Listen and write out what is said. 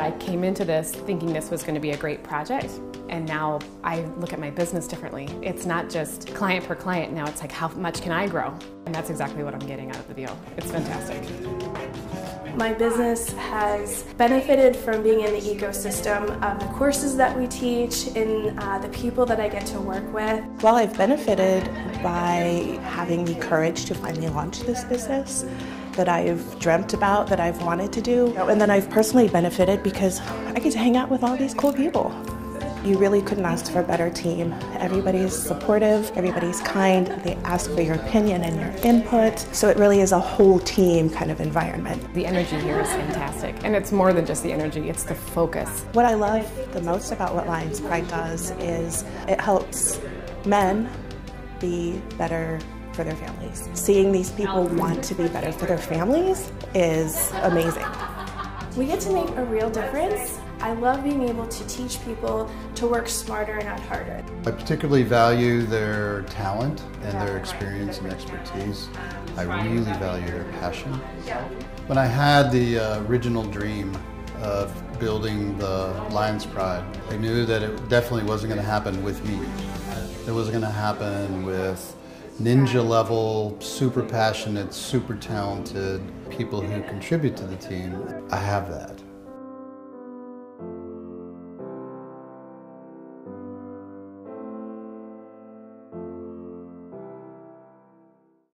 I came into this thinking this was going to be a great project, and now I look at my business differently. It's not just client per client, now it's like how much can I grow? And that's exactly what I'm getting out of the deal. It's fantastic. My business has benefited from being in the ecosystem of the courses that we teach and uh, the people that I get to work with. Well, I've benefited by having the courage to finally launch this business that I've dreamt about, that I've wanted to do. And then I've personally benefited because I get to hang out with all these cool people. You really couldn't ask for a better team. Everybody's supportive, everybody's kind, they ask for your opinion and your input. So it really is a whole team kind of environment. The energy here is fantastic. And it's more than just the energy, it's the focus. What I love the most about what Lions Pride does is it helps men be better for their families. Seeing these people want to be better for their families is amazing. We get to make a real difference. I love being able to teach people to work smarter and not harder. I particularly value their talent and their experience and expertise. I really value their passion. When I had the uh, original dream of building the Lions Pride, I knew that it definitely wasn't going to happen with me. It wasn't going to happen with ninja level, super passionate, super talented people who contribute to the team. I have that.